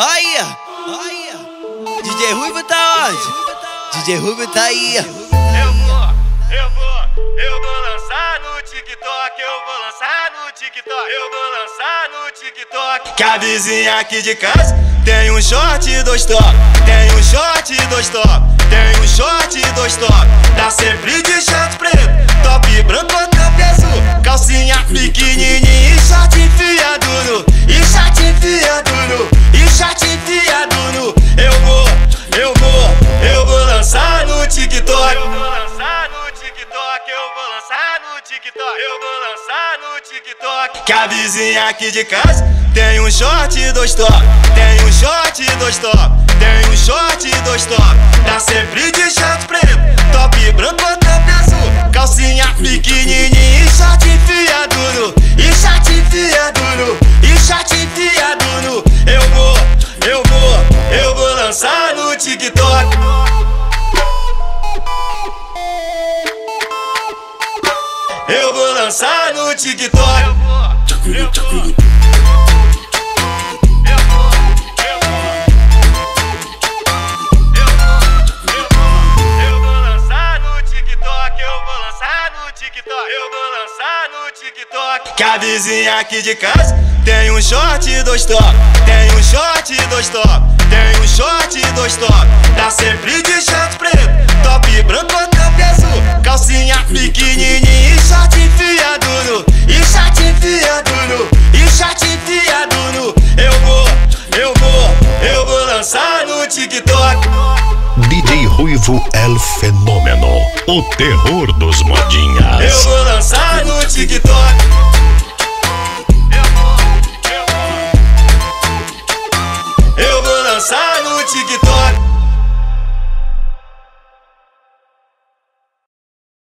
Aí, aí, DJ Ruivo tá onde? DJ Ruivo tá aí. Eu vou, eu vou, eu vou lançar no TikTok, eu vou lançar no TikTok, eu vou lançar no TikTok. Que a vizinha aqui de casa tem um short e dois top, tem um short e dois top, tem um short e dois top. Tá sempre TikTok. Eu vou lançar no TikTok. Que a vizinha aqui de casa tem um short e dois top Tem um short e dois top Tem um short e dois top. Tá sempre de short preto Top branco ou top azul. Calcinha pequenininha e short enfiado no E short enfiado no E short enfiado no Eu vou, eu vou, eu vou lançar no TikTok Lançar no TikTok. Eu vou, eu vou Eu vou lançar no TikTok. Que a vizinha aqui de casa tem um short e dois top Tem um short e dois top Tem um short e dois top TikTok DJ Ruivo El Fenômeno, o terror dos modinhas. Eu vou lançar no TikTok.